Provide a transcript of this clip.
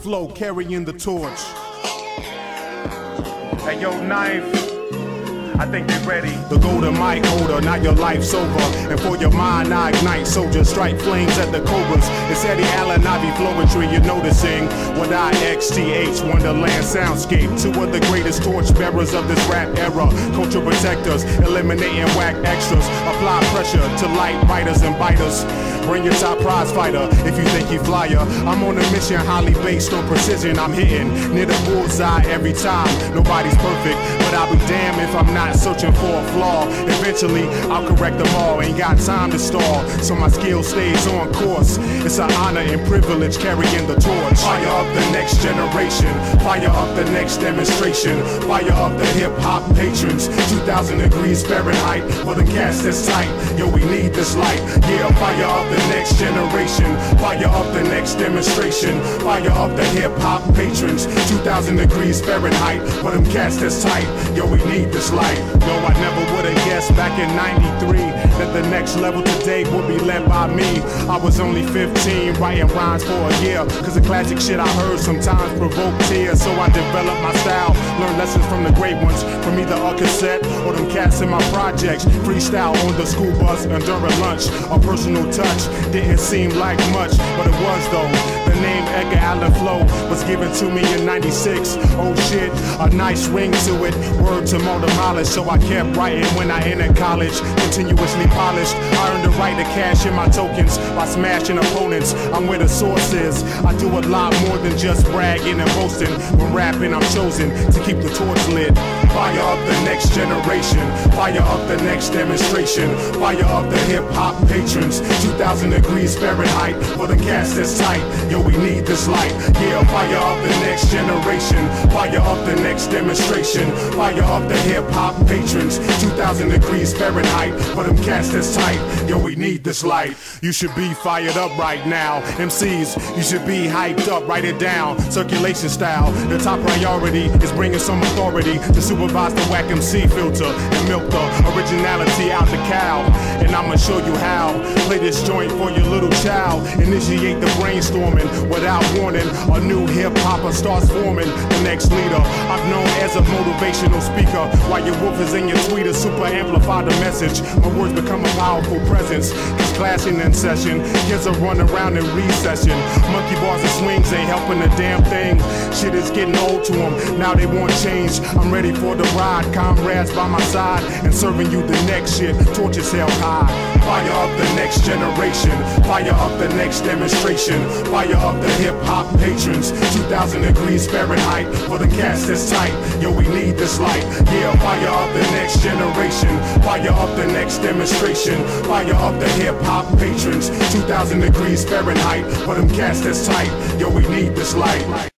Floe carrying the torch. Hey, yo, knife. I think they ready. The golden mic holder, now your life's over. And for your mind, I ignite soldiers, strike flames at the cobras. It's Eddie Allen, I be flowetry, you're noticing. What I XTH, Wonderland Soundscape. Two of the greatest torchbearers of this rap era. Culture protectors, eliminating whack extras. Apply pressure to light writers and biters. Bring your top prize fighter if you think you flyer. I'm on a mission highly based on precision. I'm hitting near the bullseye every time. Nobody's perfect, but I'll be damned if I'm not searching for a flaw. Eventually, I'll correct them all. Ain't got time to stall, so my skill stays on course. It's an honor and privilege carrying the torch. Fire up the next generation. Fire up the next demonstration. Fire up the hip hop patrons. 2000 degrees Fahrenheit for the cast that's tight. Yo, we need this light. Yeah, fire up the. Fire up the next demonstration. Fire up the hip hop patrons. 2000 degrees Fahrenheit for them cats that's tight. Yo, we need this light. Yo, I never would have guessed back in 93 the next level today will be led by me. I was only 15, writing rhymes for a year. Cause the classic shit I heard sometimes provoked tears. So I developed my style, learned lessons from the great ones. From either a cassette or them cats in my projects. Freestyle on the school bus and during lunch. A personal touch didn't seem like much, but it was though. The name Edgar Allen Floe was given to me in 96. Oh shit, a nice ring to it. Word to more so I kept writing when I entered college. Continuously polished, I earned the right to cash in my tokens by smashing opponents. I'm where the source is. I do a lot more than just bragging and boasting. When rapping, I'm chosen to keep the torch lit. Fire up the next generation. Fire up the next demonstration. Fire up the hip hop patrons. 2000 degrees Fahrenheit for the cast that's tight. Yo, we need this light. Yeah, fire up the next generation. Fire up the next demonstration. Fire up the hip hop patrons. 2000 degrees Fahrenheit for them cats that's tight. Yo, we need this light. You should be fired up right now. MCs, you should be hyped up. Write it down. Circulation style. The top priority is bringing some authority to supervise the whack MC filter and milk the originality out the cow. And I'ma show you how. Play this joint for your little child. Initiate the brainstorming without warning. A new hip hopper starts forming. The next leader. I've known as a motivational speaker. While your wolf is in your tweeter, super amplify the message. My words become a powerful presence. Cause clashing in session. Kids are running around in recession. Monkey bars and swings ain't helping a damn thing. Shit is getting old to them. Now they want change. I'm ready for the ride. Comrades by my side and serving you the next shit. Torches held high. Fire up the next generation. Fire up the next demonstration. Fire up the hip hop patrons. 2000 degrees Fahrenheit for the cast that's tight. Yo, we need this light. Yeah, fire up the next generation. Fire up the next demonstration. Fire up the hip hop patrons. 2000 degrees Fahrenheit for them cats that's tight. Yo, we need this light.